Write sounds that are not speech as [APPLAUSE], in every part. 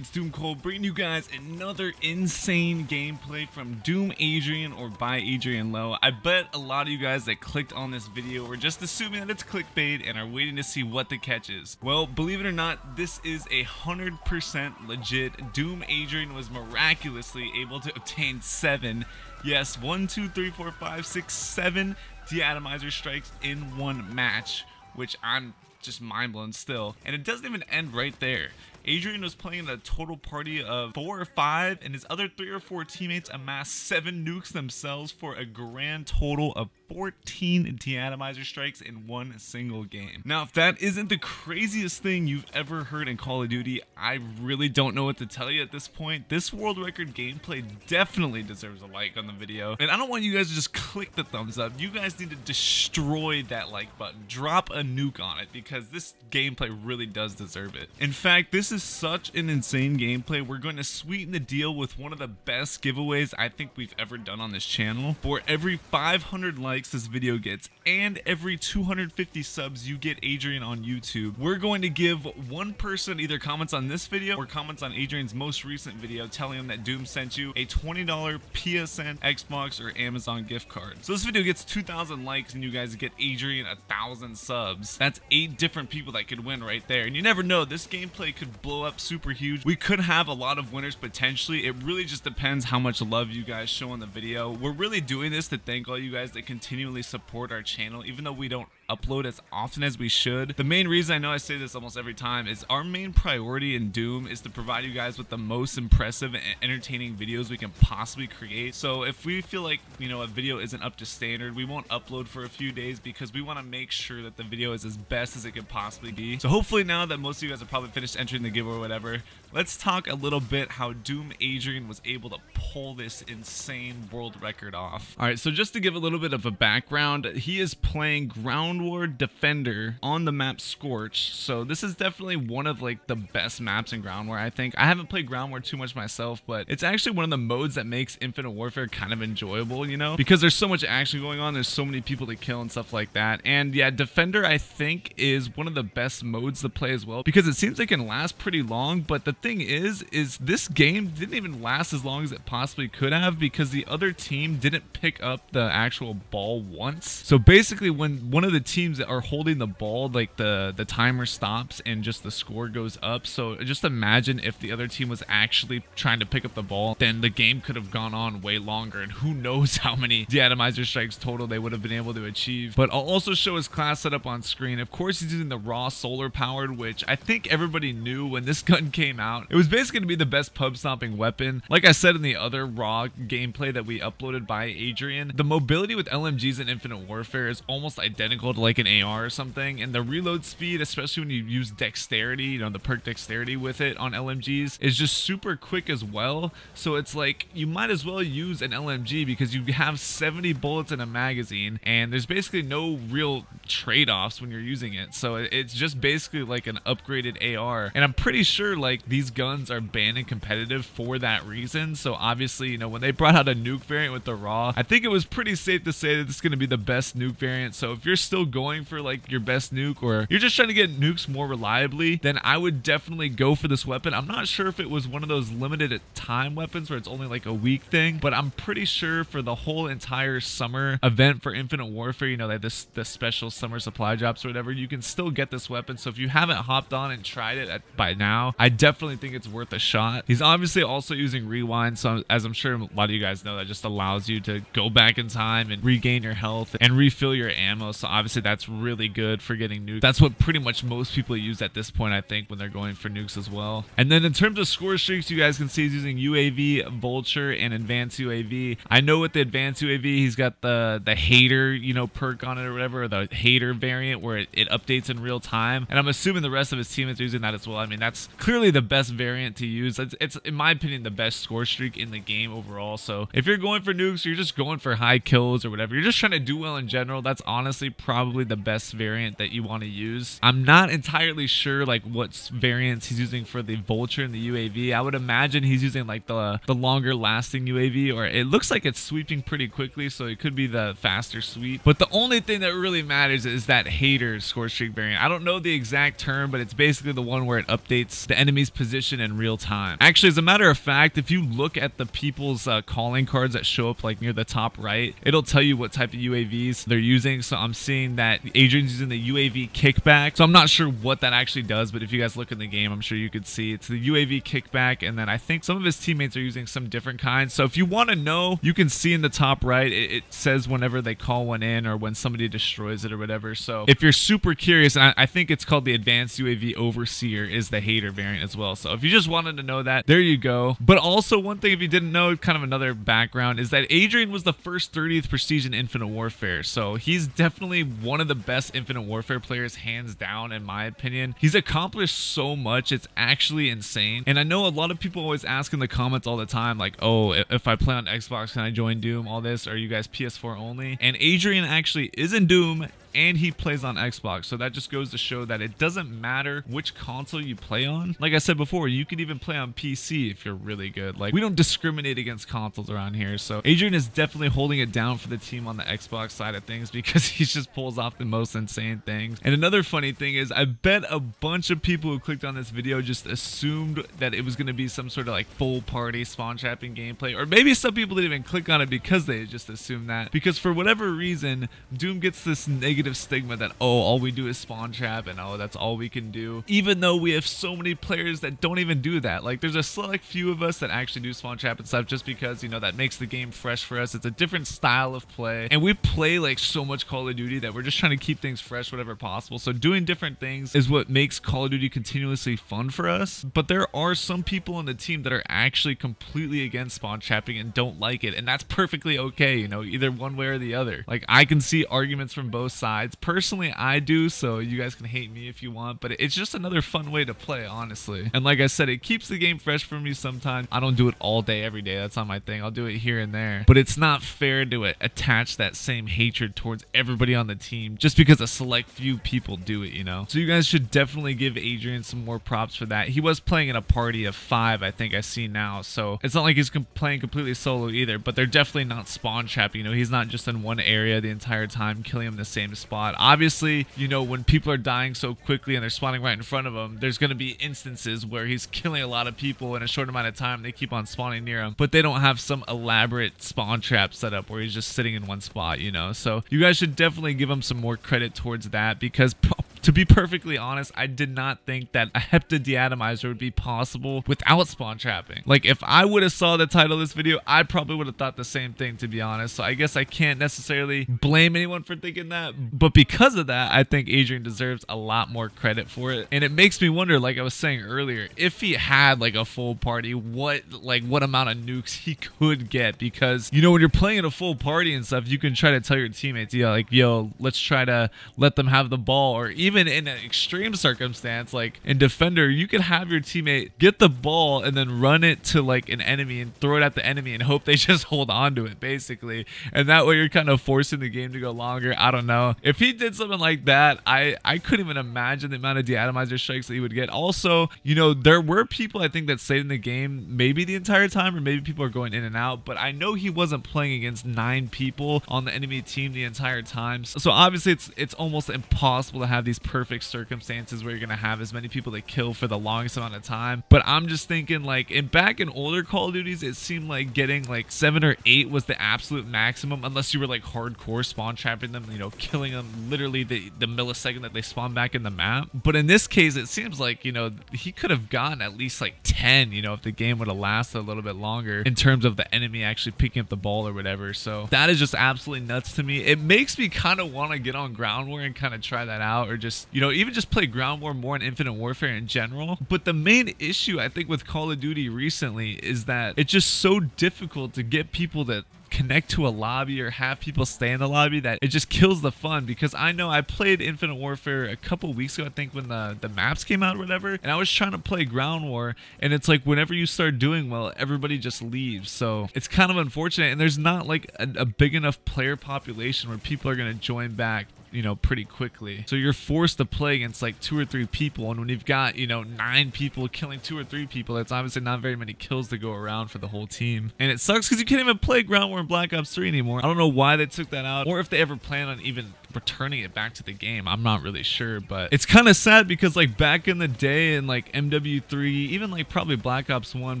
it's Doom Cole bringing you guys another insane gameplay from Doom Adrian or by Adrian Lowe. I bet a lot of you guys that clicked on this video were just assuming that it's clickbait and are waiting to see what the catch is. Well, believe it or not, this is a 100% legit. Doom Adrian was miraculously able to obtain seven, yes, one, two, three, four, five, six, seven deatomizer strikes in one match, which I'm just mind blown still. And it doesn't even end right there. Adrian was playing a total party of four or five, and his other three or four teammates amassed seven nukes themselves for a grand total of 14 deatomizer strikes in one single game. Now, if that isn't the craziest thing you've ever heard in Call of Duty, I really don't know what to tell you at this point. This world record gameplay definitely deserves a like on the video. And I don't want you guys to just click the thumbs up. You guys need to destroy that like button. Drop a nuke on it because this gameplay really does deserve it. In fact, this is such an insane gameplay. We're going to sweeten the deal with one of the best giveaways I think we've ever done on this channel. For every 500 likes this video gets and every 250 subs you get Adrian on YouTube, we're going to give one person either comments on this video or comments on Adrian's most recent video telling him that Doom sent you a $20 PSN, Xbox, or Amazon gift card. So this video gets 2,000 likes and you guys get Adrian a thousand subs. That's eight different people that could win right there. And you never know, this gameplay could blow up super huge. We could have a lot of winners potentially. It really just depends how much love you guys show on the video. We're really doing this to thank all you guys that continually support our channel, even though we don't upload as often as we should. The main reason I know I say this almost every time is our main priority in Doom is to provide you guys with the most impressive and entertaining videos we can possibly create. So if we feel like, you know, a video isn't up to standard, we won't upload for a few days because we want to make sure that the video is as best as it could possibly be. So hopefully now that most of you guys have probably finished entering the giveaway or whatever, let's talk a little bit how Doom Adrian was able to pull this insane world record off. All right, so just to give a little bit of a background, he is playing Ground War Defender on the map Scorch. So this is definitely one of like the best maps in Ground War, I think. I haven't played Ground War too much myself, but it's actually one of the modes that makes Infinite Warfare kind of enjoyable, you know? Because there's so much action going on, there's so many people to kill and stuff like that. And yeah, Defender, I think, is one of the best modes to play as well, because it seems it can last pretty long, but the thing is, is this game didn't even last as long as it possibly could have, because the other team didn't pick up the actual ball once. So basically, when one of the teams that are holding the ball, like the the timer stops and just the score goes up. So just imagine if the other team was actually trying to pick up the ball, then the game could have gone on way longer. And who knows [LAUGHS] how many deatomizer strikes total they would have been able to achieve. But I'll also show his class setup on screen. Of course, he's using the raw solar powered, which I think everybody knew when this [LAUGHS] gun came out. It was basically going to be the best pub stomping weapon. Like I said in the other raw gameplay that we uploaded by Adrian, the mobility with LMGs in Infinite Warfare is almost identical to like an AR or something. And the reload speed, especially when you use dexterity, you know, the perk dexterity with it on LMGs is just super quick as well. So it's like you might as well use an LMG because you have 70 bullets in a magazine and there's basically no real trade-offs when you're using it. So it's just basically like an upgraded AR. And I'm pretty sure like these guns are banned in competitive for that reason. So obviously, you know, when they brought out a nuke variant with the raw, I think it was pretty safe to say that is going to be the best nuke variant. So if you're still going for like your best nuke or you're just trying to get nukes more reliably, then I would definitely go for this weapon. I'm not sure if it was one of those limited time weapons where it's only like a week thing, but I'm pretty sure for the whole entire summer event for Infinite Warfare, you know, like this the special summer supply drops or whatever, you can still get this weapon. So if you haven't hopped on and tried it at, by now, I definitely think it's worth a shot. He's obviously also using rewind, so as I'm sure a lot of you guys know, that just allows you to go back in time and regain your health and refill your ammo. So obviously that's really good for getting nukes. That's what pretty much most people use at this point, I think, when they're going for nukes as well. And then in terms of score streaks, you guys can see he's using UAV, Vulture, and Advanced UAV. I know with the Advanced UAV, he's got the the Hater, you know, perk on it or whatever, or the Hater variant where it, it updates in real time. And I'm assuming the rest of his team is using that as well. I mean, that's clearly the best variant to use. It's, it's in my opinion, the best score streak in the game overall. So if you're going for nukes, you're just going for high kills or whatever, you're just trying to do well in general, that's honestly probably the best variant that you want to use. I'm not entirely sure like what variants he's using for the Vulture and the UAV. I would imagine he's using like the, the longer lasting UAV or it looks like it's sweeping pretty quickly so it could be the faster sweep. But the only thing that really matters is that hater score streak variant. I don't know the exact term but it's basically the one where it updates the enemy's position position in real time. Actually, as a matter of fact, if you look at the people's uh, calling cards that show up like near the top right, it'll tell you what type of UAVs they're using. So I'm seeing that Adrian's using the UAV kickback. So I'm not sure what that actually does, but if you guys look in the game, I'm sure you could see it's the UAV kickback. And then I think some of his teammates are using some different kinds. So if you want to know, you can see in the top right, it, it, says whenever they call one in or when somebody destroys it or whatever. So if you're super curious, and I, I think it's called the Advanced UAV Overseer is the hater variant as well. So if you just wanted to know that, there you go. But also one thing if you didn't know, kind of another background, is that Adrian was the first 30th prestige in Infinite Warfare. So he's definitely one of the best Infinite Warfare players, hands down, in my opinion. He's accomplished so much. It's actually insane. And I know a lot of people always ask in the comments all the time, like, oh, if I play on Xbox, can I join Doom? All this. Are you guys PS4 only? And Adrian actually is in Doom and he plays on Xbox. So that just goes to show that it doesn't matter which console you play on. Like I said before, you can even play on PC if you're really good. Like we don't discriminate against consoles around here. So Adrian is definitely holding it down for the team on the Xbox side of things [LAUGHS] because he just pulls off the most insane things. And another funny thing is I bet a bunch of people who clicked on this video just assumed that it was going to be some sort of like full party spawn trapping gameplay. Or maybe some people didn't even click on it because they just assumed that. Because for whatever reason, Doom gets this negative negative stigma that, oh, all we do is spawn trap and oh, that's all we can do. Even though we have so many players that don't even do that. Like, there's a select few of us that actually do spawn trap and stuff just because, you know, that makes the game fresh for us. It's a different style of play. And we play like so much Call of Duty that we're just trying to keep things fresh, whatever possible. So doing different things is what makes Call of Duty continuously fun for us. But there are some people on the team that are actually completely against spawn trapping and don't like it. And that's perfectly okay, you know, either one way or the other. Like, I can see arguments from both sides sides. Personally, I do, so you guys can hate me if you want, but it's just another fun way to play, honestly. And like I said, it keeps the game fresh for me sometimes. I don't do it all day, every day. That's not my thing. I'll do it here and there. But it's not fair to attach that same hatred towards everybody on the team just because a select few people do it, you know? So you guys should definitely give Adrian some more props for that. He was playing in a party of five, I think I see now. So it's not like he's playing completely solo either, but they're definitely not spawn trapping. You know, he's not just in one area the entire time, killing him the same spot. Obviously, you know, when people are dying so quickly and they're spawning right in front of him, there's going to be instances where he's [LAUGHS] killing a lot of people in a short amount of time. They keep on spawning near him, but they don't have some elaborate spawn trap set up where he's just sitting in one spot, you know? So you guys should definitely give him some more credit towards that because [LAUGHS] to be perfectly honest, I did not think that a Hepta deatomizer would be possible without spawn trapping. Like, if I would have saw the title of this video, I probably would have thought the same thing, to be honest. So I guess I can't necessarily blame anyone for thinking that. But because of that, I think Adrian deserves a lot more credit for it. And it makes me wonder, like I was saying earlier, if he had like a full party, what like what amount of nukes he could get. Because, you know, when you're playing in a full party and stuff, you can try to tell your teammates, yeah, like, yo, let's try to let them have the ball or even even in an extreme circumstance, like in Defender, you could have your teammate get the ball and then run it to like an enemy and throw it at the enemy and hope they [LAUGHS] just hold on to it, basically. And that way you're kind of forcing the game to go longer. I don't know. If he did something like that, I, I couldn't even imagine the amount of deatomizer strikes that he would get. Also, you know, there were people I think that stayed in the game maybe the entire time, or maybe people are going in and out, but I know he wasn't playing against nine people on the enemy team the entire time. So obviously it's it's almost impossible to have these perfect circumstances where you're gonna have as many people to kill for the longest amount of time. But I'm just thinking like in back in older Call of Duties, it seemed like getting like seven or eight was the absolute maximum, unless you were like hardcore spawn trapping them, you know, killing them literally the, the millisecond that they spawn back in the map. But in this case, it seems like, you know, he could have gotten at least like 10, you know, if the game would have lasted a little bit longer in terms of the enemy actually picking up the ball or whatever. So that is just absolutely nuts to me. It makes me kind of want to get on ground war and kind of try that out or just, you know, even just play ground war more in Infinite Warfare in general. But the main issue I think with Call of Duty recently is that it's just so difficult to get people to connect to a lobby or have people stay in the lobby that it just kills the fun. Because I know I played Infinite Warfare a couple weeks ago I think when the the maps came out or whatever and I was trying to play ground war and it's like whenever you start doing well everybody just leaves. So it's kind of unfortunate and there's not like a, a big enough player population where people are going to join back you know, pretty quickly. So you're forced to play against like two or three people. And when you've got, you know, nine people killing two or three people, that's obviously not very many kills to go around for the whole team. And it sucks because you can't even play Ground War in Black Ops 3 anymore. I don't know why they took that out or if they ever plan on even returning it back to the game. I'm not really sure, but it's kind of sad because like back in the day in like MW3, even like probably Black Ops 1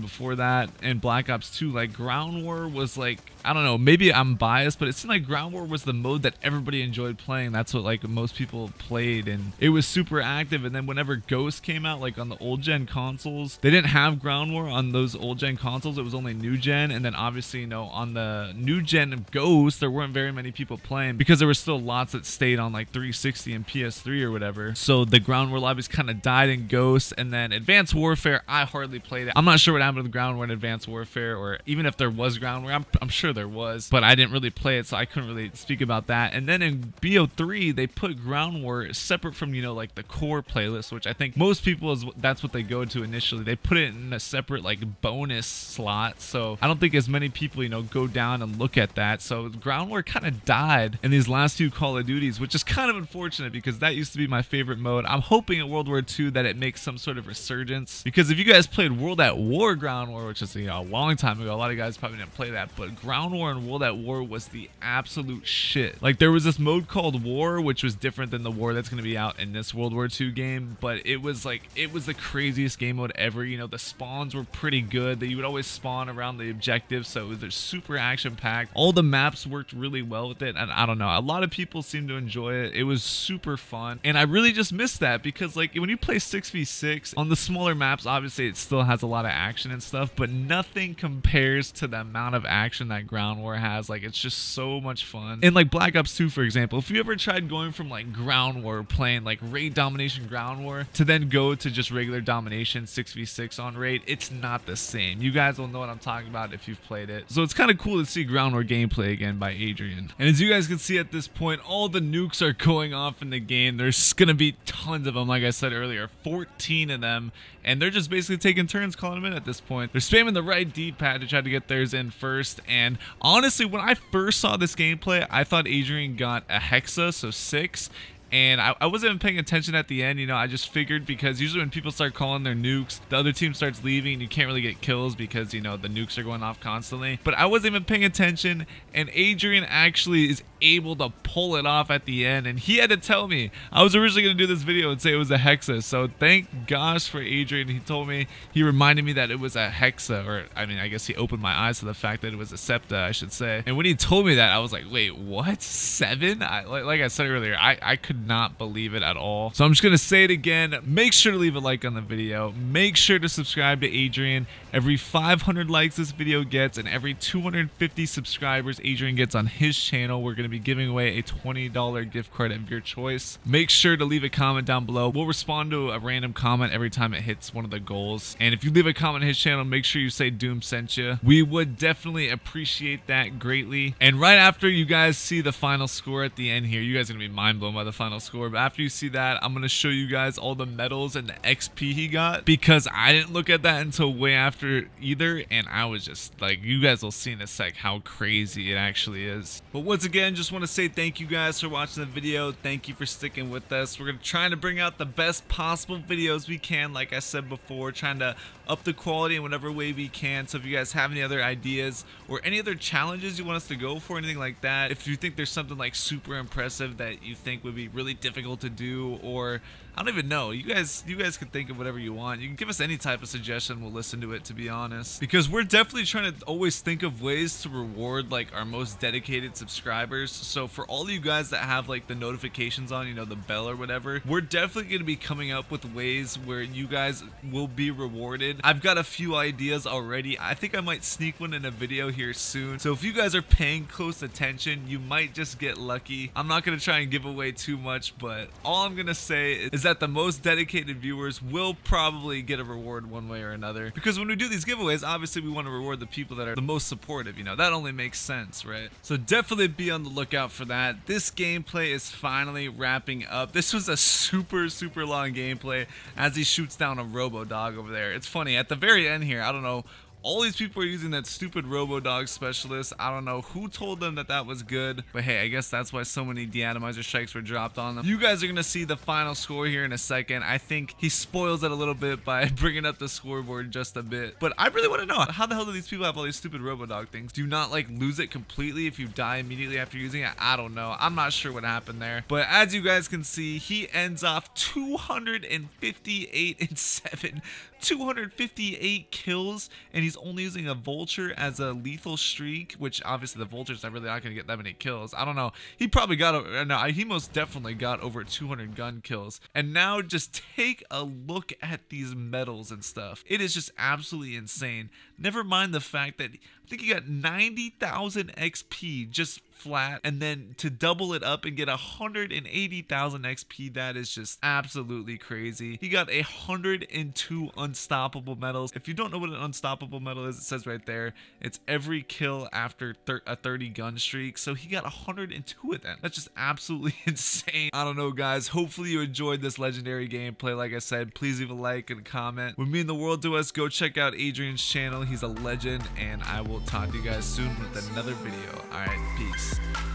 before that and Black Ops 2, like Ground War was like I don't know, maybe I'm biased, but it seemed like Ground War was the mode that everybody enjoyed playing. That's what like most people played and it was super active and then whenever Ghost came out like on the old gen consoles, they didn't have Ground War on those old gen consoles. It was only new gen and then obviously, you know, on the new gen of Ghost, there weren't very many people playing because there were still lots that stayed on like 360 and PS3 or whatever. So the Ground War lobbies kind of died in Ghost and then Advanced Warfare, I hardly played it. I'm not sure what happened to the Ground War in Advanced Warfare or even if there was Ground War, I'm, I'm sure there was, but I didn't really play it, so I couldn't really speak about that. And then in BO3, they put Ground War separate from, you know, like the core playlist, which I think most people is that's what they go to initially. They put it in a separate like bonus slot, so I don't think as many people, you know, go down and look at that. So Ground War kind of died in these last few Call of Duties, which is kind of unfortunate because that used to be my favorite mode. I'm hoping in World War II that it makes some sort of resurgence because if you guys played World at War Ground War, which is you know a long time ago, a lot of guys probably didn't play that, but Ground War and World at War was the absolute shit. Like there was this mode called War, which was different than the war that's going to be out in this World War II game, but it was like it was the craziest game mode ever. You know, the spawns were pretty good. That you would always spawn around the objectives, so it was super action packed. All the maps worked really well with it, and I don't know, a lot of people seem to enjoy it. It was super fun, and I really just missed that because like when you play 6v6 on the smaller maps, obviously it still has a lot of action and stuff, but nothing compares to the amount of action that Ground War has. Like, it's just so much fun. And, like Black Ops 2, for example, if you ever tried going from like Ground War, playing like Raid Domination Ground War, to then go to just regular Domination 6v6 on Raid, it's not the same. You guys will know what I'm talking about if you've played it. So it's kind of cool to see Ground War gameplay again by Adrian. And as you guys can see at this point, all the nukes are going off in the game. There's going to be tons of them, like I said earlier, 14 of them. And they're just basically taking turns calling them in at this point. They're spamming the right D-pad to try to get theirs in first. And honestly, when I first saw this gameplay, I thought Adrian got a Hexa, so six, and I, I, wasn't even paying attention at the end. You know, I just figured because usually when people start calling their nukes, the other team starts leaving you can't really get kills because, you know, the nukes are going off constantly. But I wasn't even paying attention, and Adrian actually is able to pull it off at the end. And he had to tell me. I was originally going to do this video and say it was a Hexa. So thank gosh for Adrian. He told me, he reminded me that it was a Hexa. Or, I mean, I guess he opened my eyes to the fact that it was a Septa, I should say. And when he told me that, I was like, wait, what? Seven? I, like, I said earlier, I, I could not believe it at all. So I'm just going to say it again. Make sure to leave a like on the video. Make sure to subscribe to Adrian. Every 500 likes this video gets and every 250 subscribers Adrian gets on his channel, we're going to be giving away a $20 gift card of your choice. Make sure to leave a comment down below. We'll respond to a random comment every time it hits one of the goals. And if you leave a comment on his channel, make sure you say Doom sent you. We would definitely appreciate that greatly. And right after you guys see the final score at the end here, you guys are going to be mind blown by the final score. But after you see that, I'm going to show you guys all the medals and the XP he got because I didn't look at that until way after either. And I was just like, you guys will see in a sec how crazy it actually is. But once again, just want to say thank you guys for watching the video. Thank you for sticking with us. We're going to try to bring out the best possible videos we can. Like I said before, trying to up the quality in whatever way we can. So if you guys have any other ideas or any other challenges you want us to go for, anything like that, if you think there's something like super impressive that you think would be really difficult to do or I don't even know. You guys you guys can think of whatever you want. You can give us any type of suggestion. We'll listen to it to be honest. Because we're definitely trying to always think of ways to reward like our most dedicated subscribers. So for all you guys that have like the notifications on, you know, the bell or whatever, we're definitely going to be coming up with ways where you guys will be rewarded. I've got a few ideas already. I think I might sneak one in a video here soon. So if you guys are paying close attention, you might just get lucky. I'm not going to try and give away too much, but all I'm going to say is that the most dedicated viewers will probably get a reward one way or another. Because when we do these giveaways, obviously we want to reward the people that are the most supportive, you know, that only makes sense, right? So definitely be on the lookout for that. This gameplay is finally wrapping up. This was a super, super long gameplay as he shoots down a robo dog over there. It's funny, at the very end here, I don't know All these people are using that stupid Robo-Dog specialist. I don't know who told them that that was good, but hey, I guess that's why so many deatomizer strikes were dropped on them. You guys are going to see the final score here in a second. I think he spoils it a little bit by [LAUGHS] bringing up the scoreboard just a bit, but I really want to know how the hell do these people have all these stupid Robo-Dog things? Do you not like lose it completely if you die immediately after using it? I don't know. I'm not sure what happened there, but as you guys can see, he ends off 258 and 7 258 kills and he's only using a vulture as a lethal streak which obviously the vultures are really not going to get that many kills. I don't know. He probably got uh, no he most definitely got over 200 gun kills. And now just take a look at these medals and stuff. It is just absolutely insane. Never mind the fact that i think he got 90,000 xp just flat and then to double it up and get 180,000 XP that is just absolutely crazy. He got 102 unstoppable medals. If you don't know what an unstoppable medal is, it says right there. It's every kill after a 30 gun streak. So he got 102 of them. That's just absolutely [LAUGHS] insane. I don't know guys. Hopefully you enjoyed this legendary gameplay. Like I said, please leave a like and a comment. Would mean the world to us. Go check out Adrian's channel. He's a legend and I will talk to you guys soon with another video. All right, peace.